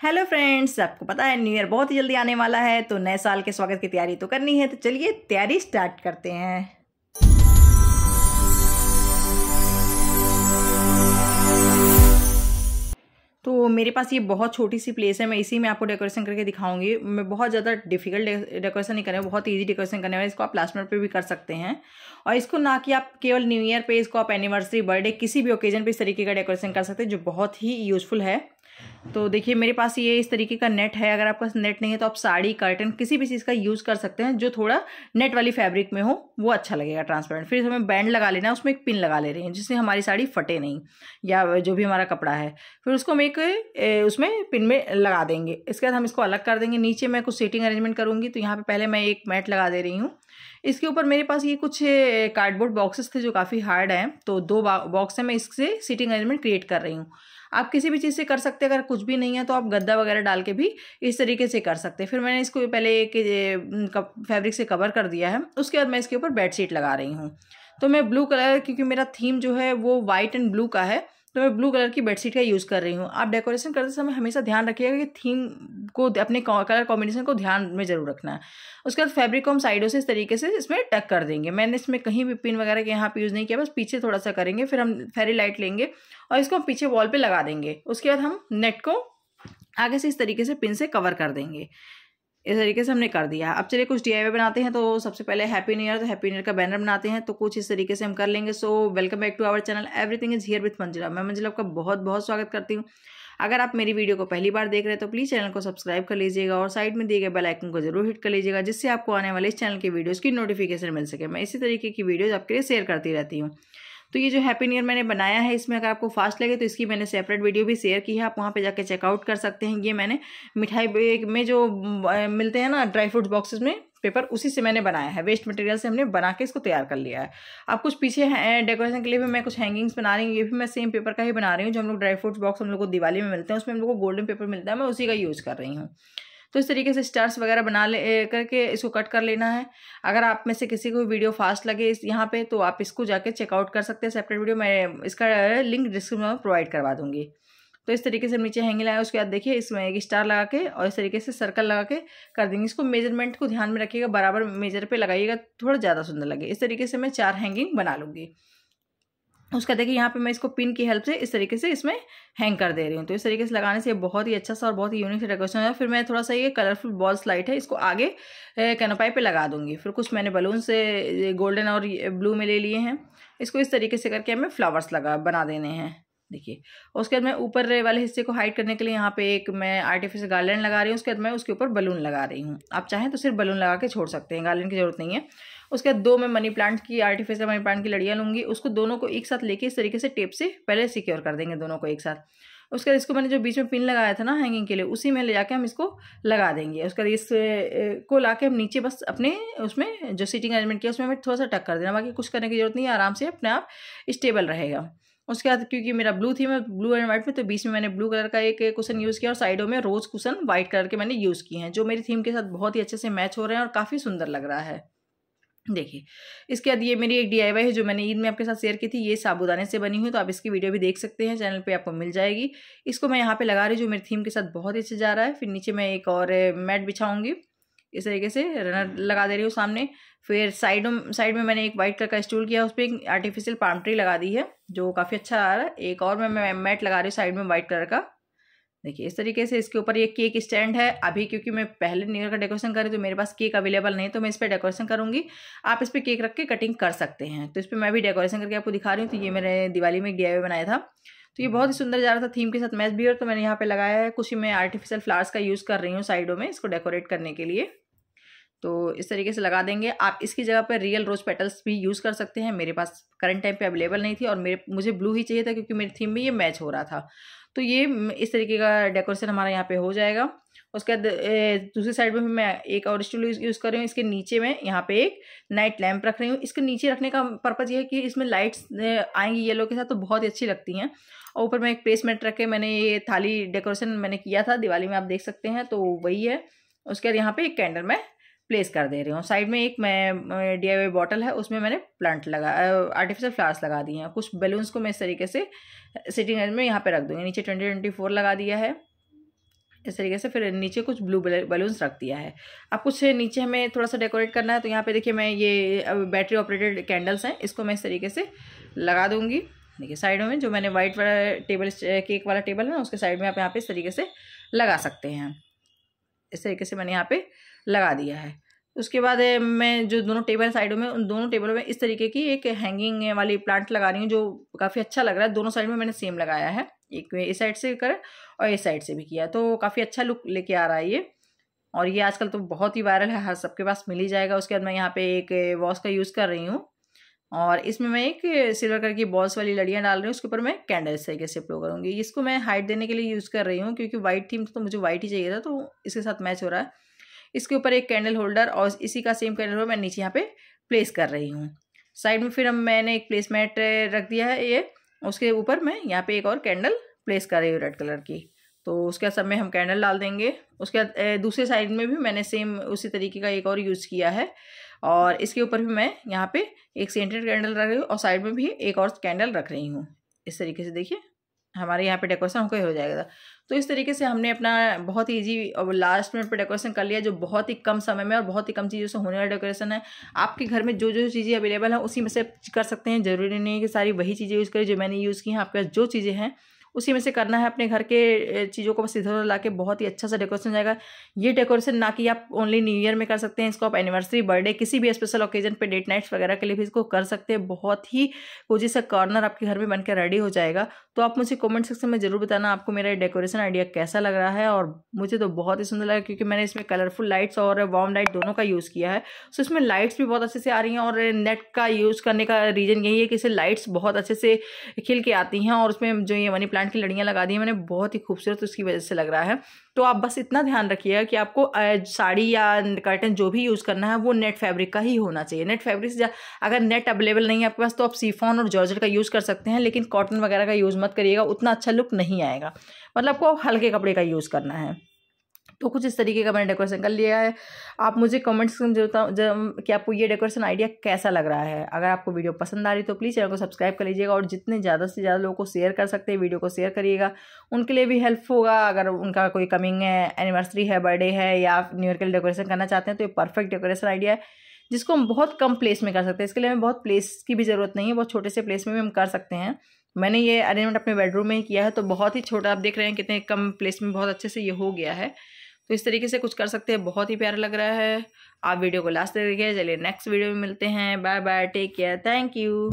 Hello friends, आपको पता है, न्यू ईयर बहुत ही जल्दी आने वाला है तो नए साल के स्वागत की तैयारी तो करनी है तो चलिए तैयारी स्टार्ट करते हैं। तो मेरे पास ये बहुत छोटी सी प्लेस है, मैं इसी में आपको डेकोरेशन करके दिखाऊँगी। मैं बहुत ज़्यादा डिफ़िकल्ट डेकोरेशन नहीं करें बहुत इजी डेकोरेशन करने वाले, इसको आप लास्ट मिनट पे भी कर सकते हैं। और इसको ना कि आप केवल न्यू ईयर पे इसको आप एनिवर्सरी बर्थडे किसी भी ओकेजन पे इस तरीके का डेकोरेशन कर सकते हैं, जो बहुत ही यूज़फुल है। तो देखिए, मेरे पास ये इस तरीके का नेट है। अगर आपके नेट नहीं है तो आप साड़ी, कर्टन किसी भी चीज़ का यूज़ कर सकते हैं, जो थोड़ा नेट वाली फैब्रिक में हो, वो अच्छा लगेगा ट्रांसपेरेंट। फिर हमें बैंड लगा लेना है, उसमें एक पिन लगा ले रहे हैं, जिससे हमारी साड़ी फटे नहीं, या जो भी हमारा कपड़ा है। फिर उसको हम एक उसमें पिन में लगा देंगे। इसके बाद हम इसको अलग कर देंगे। नीचे मैं कुछ सीटिंग अरेंजमेंट करूँगी तो यहाँ पर पहले मैं एक मैट लगा दे रही हूँ। इसके ऊपर मेरे पास ये कुछ कार्डबोर्ड बॉक्सेस थे जो काफ़ी हार्ड हैं तो दो बॉक्स है मैं इससे सीटिंग अरेंजमेंट क्रिएट कर रही हूँ। आप किसी भी चीज़ से कर सकते हैं, अगर कुछ भी नहीं है तो आप गद्दा वगैरह डाल के भी इस तरीके से कर सकते हैं। फिर मैंने इसको पहले एक फैब्रिक से कवर कर दिया है। उसके बाद मैं इसके ऊपर बेडशीट लगा रही हूँ। तो मैं ब्लू कलर क्योंकि मेरा थीम जो है वो वाइट एंड ब्लू का है। तो मैं ब्लू कलर की बेडशीट का यूज़ कर रही हूँ। आप डेकोरेशन करते समय हमेशा ध्यान रखिएगा कि थीम को अपने कलर कॉम्बिनेशन को ध्यान में ज़रूर रखना है। उसके बाद फैब्रिक को हम साइडों से इस तरीके से इसमें टक कर देंगे। मैंने इसमें कहीं भी पिन वगैरह के यहाँ पर यूज़ नहीं किया, बस पीछे थोड़ा सा करेंगे, फिर हम फेरी लाइट लेंगे और इसको हम पीछे वॉल पर लगा देंगे। उसके बाद हम नेट को आगे से इस तरीके से पिन से कवर कर देंगे। इस तरीके से हमने कर दिया। अब चलिए कुछ डी बनाते हैं तो सबसे पहले हैप्पी न्यू ईयर तो हैप्पी न्यू ईयर का बैनर बनाते हैं तो कुछ इस तरीके से हम कर लेंगे। So welcome back to our channel everything is here with Manjila मैं मंजिला आपका बहुत बहुत स्वागत करती हूँ। अगर आप मेरी वीडियो को पहली बार देख रहे हैं तो प्लीज़ चैनल को सब्सक्राइब कर लीजिएगा और साइड में दिए गए बेल आइकन को ज़रूर हिट कर लीजिएगा, जिससे आपको आने वाले इस चैनल की वीडियोज़ की नोटिफिकेशन मिल सके। मैं इसी तरीके की वीडियोज़ आपके लिए शेयर करती रहती हूँ। तो ये जो हैप्पी ईयर मैंने बनाया है, इसमें अगर आपको फास्ट लगे तो इसकी मैंने सेपरेट वीडियो भी शेयर की है, आप वहाँ पे जाके चेकआउट कर सकते हैं। ये मैंने मिठाई में जो मिलते हैं ना ड्राई फ्रूट्स बॉक्सेस में पेपर उसी से मैंने बनाया है। वेस्ट मटेरियल से हमने बना के इसको तैयार कर लिया है। आप कुछ पीछे डेकोरेशन के लिए भी मैं कुछ हैंगिंग्स बना रही हूँ, ये भी मैं सेम पेपर का ही बना रही हूँ, जो हम लोग ड्राई फ्रूट्स बॉक्स हम लोग को दिवाली में मिलते हैं, उसमें हम लोग को गोल्डन पेपर मिलता है, मैं उसी का यूज़ कर रही हूँ। तो इस तरीके से स्टार्स वगैरह बना ले करके इसको कट कर लेना है। अगर आप में से किसी को वीडियो फास्ट लगे इस, यहाँ पे तो आप इसको जाके चेकआउट कर सकते हैं। सेपरेट वीडियो मैं इसका लिंक डिस्क्रिप्शन में प्रोवाइड करवा दूँगी। तो इस तरीके से नीचे हैंगी लगाया उसके बाद देखिए इसमें एक स्टार लगा के और इस तरीके से सर्कल लगा के कर देंगे। इसको मेज़रमेंट को ध्यान में रखिएगा, बराबर मेजर पे लगाइएगा, थोड़ा ज़्यादा सुंदर लगे इस तरीके से मैं चार हैंगिंग बना लूँगी। उसका देखिए, यहाँ पे मैं इसको पिन की हेल्प से इस तरीके से इसमें हैंग कर दे रही हूँ। तो इस तरीके से लगाने से बहुत ही अच्छा सा और बहुत ही यूनिक डेकोरेशन है। फिर मैं थोड़ा सा ये कलरफुल बॉल्स लाइट है, इसको आगे कैनोपाई पे लगा दूँगी। फिर कुछ मैंने बलून से गोल्डन और ब्लू में ले लिए हैं। इसको इस तरीके से करके हमें फ्लावर्स लगा, बना देने हैं। देखिए, उसके बाद मैं ऊपर वाले हिस्से को हाइड करने के लिए यहाँ पे एक मैं आर्टिफिशियल गार्लैंड लगा रही हूँ। उसके बाद मैं उसके ऊपर बलून लगा रही हूँ। आप चाहें तो सिर्फ़ बलून लगा के छोड़ सकते हैं गार्लैंड की ज़रूरत नहीं है। उसके बाद दो मैं मनी प्लांट की आर्टिफिशियल मनी प्लांट की लड़ियाँ लूँगी, उसको दोनों को एक साथ लेके इस तरीके से टेप से पहले सिक्योर कर देंगे दोनों को एक साथ। उसके बाद इसको मैंने जो बीच में पिन लगाया था ना हैंगिंग के लिए, उसी में ले जाके हम इसको लगा देंगे। उसके बाद इस को ला के हम नीचे बस अपने उसमें जो सीटिंग अरेंजमेंट किया, उसमें हमें थोड़ा सा टक कर देना, बाकी कुछ करने की ज़रूरत नहीं है, आराम से अपने आप स्टेबल रहेगा। उसके बाद क्योंकि मेरा ब्लू थी, मैं ब्लू एंड व्हाइट में तो बीच में मैंने ब्लू कलर का एक कुशन यूज़ किया और साइडों में रोज़ कुशन व्हाइट कलर के मैंने यूज़ किए हैं, जो मेरी थीम के साथ बहुत ही अच्छे से मैच हो रहे हैं और काफ़ी सुंदर लग रहा है। देखिए, इसके बाद ये मेरी एक डी है जो मैंने ईद में आपके साथ शेयर की थी, ये साबुदाने से बनी हुई तो आप इसकी वीडियो भी देख सकते हैं, चैनल पे आपको मिल जाएगी। इसको मैं यहाँ पे लगा रही हूँ जो मेरी थीम के साथ बहुत अच्छे जा रहा है, फिर नीचे मैं एक और मैट बिछाऊँगी। इस तरीके से रनर लगा दे रही हूँ सामने, फिर साइडों साइड में मैंने एक वाइट कलर का स्टूल किया उस पर एक आर्टिफिशियल पाम लगा दी है, जो काफ़ी अच्छा आ रहा है। एक और मैं मैट लगा रही हूँ साइड में वाइट कलर का। देखिए इस तरीके से इसके ऊपर ये केक स्टैंड है। अभी क्योंकि मैं पहले न्यू ईयर का डेकोरेशन कर रही तो मेरे पास केक अवेलेबल नहीं तो मैं इस पर डेकोरेशन करूँगी। आप इस पर केक रख के कटिंग कर सकते हैं। तो इस पर मैं भी डेकोरेशन करके आपको दिखा रही हूँ तो ये मैंने दिवाली में डी बनाया था। तो ये बहुत ही सुंदर जा रहा था थीम के साथ मैच भी और तो मैंने यहाँ पर लगाया है। कुछ ही मैं आर्टिफिशियल फ्लावर्स का यूज़ कर रही हूँ साइडों में इसको डेकोरेट करने के लिए। तो इस तरीके से लगा देंगे। आप इसकी जगह पर रियल रोज पेटल्स भी यूज़ कर सकते हैं। मेरे पास करंट टाइम पे अवेलेबल नहीं थी और मेरे, मुझे ब्लू ही चाहिए था क्योंकि मेरी थीम में ये मैच हो रहा था। तो ये इस तरीके का डेकोरेशन हमारा यहाँ पे हो जाएगा। उसके बाद दूसरी साइड में भी मैं एक और स्टूल यूज़ कर रही हूँ। इसके नीचे में यहाँ पे एक नाइट लैम्प रख रही हूँ। इसके नीचे रखने का पर्पज़ ये है कि इसमें लाइट्स आएँगी येलो के साथ तो बहुत ही अच्छी लगती हैं। और ऊपर में एक प्लेसमेंट रख के मैंने ये थाली डेकोरेशन मैंने किया था। दिवाली में आप देख सकते हैं। तो वही है। उसके बाद यहाँ पे एक कैंडल मैं प्लेस कर दे रही हूँ। साइड में एक मैं डी आई बॉटल है, उसमें मैंने प्लांट लगा आर्टिफिशियल फ्लावर्स लगा दिए हैं। कुछ बैलून्स को मैं इस तरीके से सिटिंग में यहाँ पे रख दूँगी। नीचे ट्वेंटी ट्वेंटी फोर लगा दिया है। इस तरीके से फिर नीचे कुछ ब्लू बलून्स रख दिया है। अब कुछ नीचे हमें थोड़ा सा डेकोरेट करना है तो यहाँ पे देखिए मैं ये बैटरी ऑपरेटेड कैंडल्स हैं, इसको मैं इस तरीके से लगा दूँगी। देखिए साइडों में जो मैंने वाइट वाला टेबल केक वाला टेबल है ना, उसके साइड में आप यहाँ पे इस तरीके से लगा सकते हैं। इस तरीके से मैंने यहाँ पे लगा दिया है। उसके बाद मैं जो दोनों टेबल साइडों में, उन दोनों टेबलों में इस तरीके की एक हैंगिंग वाली प्लांट लगा रही हूँ, जो काफ़ी अच्छा लग रहा है। दोनों साइड में मैंने सेम लगाया है। एक इस साइड से कर और इस साइड से भी किया। तो काफ़ी अच्छा लुक लेके आ रहा है ये। और ये आजकल तो बहुत ही वायरल है, हर सबके पास मिल ही जाएगा। उसके बाद मैं यहाँ पे एक वॉश का यूज़ कर रही हूँ। और इसमें मैं एक सिल्वर कलर की बॉल्स वाली लड़ियाँ डाल रही हूँ। उसके ऊपर मैं कैंडल इस तरीके से प्लो करूँगी। इसको मैं हाइट देने के लिए यूज़ कर रही हूँ, क्योंकि वाइट थीम तो मुझे वाइट ही चाहिए था तो इसके साथ मैच हो रहा है। इसके ऊपर एक कैंडल होल्डर और इसी का सेम कैंडल होल्डर मैं नीचे यहाँ पे प्लेस कर रही हूँ। साइड में फिर हम मैंने एक प्लेसमेंट रख दिया है ये। उसके ऊपर मैं यहाँ पे एक और कैंडल प्लेस कर रही हूँ रेड कलर की। तो उसके बाद सब में हम कैंडल डाल देंगे। उसके बाद दूसरे साइड में भी मैंने सेम उसी तरीके का एक और यूज़ किया है। और इसके ऊपर भी मैं यहाँ पे एक सेंटेड कैंडल रख रही हूँ और साइड में भी एक और कैंडल रख रही हूँ। इस तरीके से देखिए। हमारे यहाँ पे डेकोरेशन हमको हो जाएगा। तो इस तरीके से हमने अपना बहुत ही ईजी और लास्ट मिनट पे डेकोरेशन कर लिया, जो बहुत ही कम समय में और बहुत ही कम चीज़ों से होने वाला डेकोरेशन है। आपके घर में जो जो चीज़ें अवेलेबल हैं, उसी में से कर सकते हैं। ज़रूरी नहीं है कि सारी वही चीज़ें यूज़ करें जो मैंने यूज़ की हैं। आपके पास जो चीज़ें हैं उसी में से करना है अपने घर के चीज़ों को बस इधर उधर ला के बहुत ही अच्छा सा डेकोरेशन जाएगा। ये डेकोरेशन ना कि आप ओनली न्यू ईयर में कर सकते हैं, इसको आप एनिवर्सरी बर्थडे किसी भी स्पेशल ओकेजन पे डेट नाइट्स वगैरह के लिए भी इसको कर सकते हैं। बहुत ही कोजी सा कॉर्नर आपके घर में बनकर रेडी हो जाएगा। तो आप मुझे कॉमेंट सेक्शन में ज़रूर बताना आपको मेरा डेकोरेशन आइडिया कैसा लग रहा है और मुझे तो बहुत ही सुंदर लगा क्योंकि मैंने इसमें कलरफुल लाइट्स और वार्म लाइट दोनों का यूज़ किया है। सो इसमें लाइट्स भी बहुत अच्छे से आ रही हैं और नेट का यूज़ करने का रीज़न यही है कि इसे लाइट्स बहुत अच्छे से खिल के आती हैं और उसमें जो ये मनी की लड़ियाँ लगा दी मैंने बहुत ही खूबसूरत उसकी वजह से लग रहा है। तो आप बस इतना ध्यान रखिएगा कि आपको साड़ी या कर्टन जो भी यूज़ करना है, वो नेट फैब्रिक का ही होना चाहिए। नेट फैब्रिक से अगर नेट अवेलेबल नहीं है आपके पास तो आप सीफोन और जॉर्जेट का यूज़ कर सकते हैं, लेकिन कॉटन वगैरह का यूज़ मत करिएगा, उतना अच्छा लुक नहीं आएगा। मतलब आपको हल्के कपड़े का यूज़ करना है। तो कुछ इस तरीके का मैंने डेकोरेशन कर लिया है। आप मुझे कमेंट्स में जब कि आपको ये डेकोरेशन आइडिया कैसा लग रहा है। अगर आपको वीडियो पसंद आ रही तो प्लीज़ चैनल को सब्सक्राइब कर लीजिएगा और जितने ज़्यादा से ज़्यादा लोगों को शेयर कर सकते हैं वीडियो को शेयर करिएगा। उनके लिए भी हेल्प होगा। अगर उनका कोई कमिंग है एनिवर्सरी है बर्थडे है या न्यू ईयर के लिए डेकोरेशन करना चाहते हैं तो ये परफेक्ट डेकोरेशन आइडिया है, जिसको हम बहुत कम प्लेस में कर सकते हैं। इसके लिए हमें बहुत प्लेस की भी ज़रूरत नहीं है, बहुत छोटे से प्लेस में भी हम कर सकते हैं। मैंने ये अरेंजमेंट अपने बेडरूम में ही किया है तो बहुत ही छोटा आप देख रहे हैं कितने कम प्लेस में बहुत अच्छे से ये हो गया है। तो इस तरीके से कुछ कर सकते हैं। बहुत ही प्यारा लग रहा है। आप वीडियो को लास्ट तक देखिए। चलिए नेक्स्ट वीडियो में मिलते हैं। Bye bye take care thank you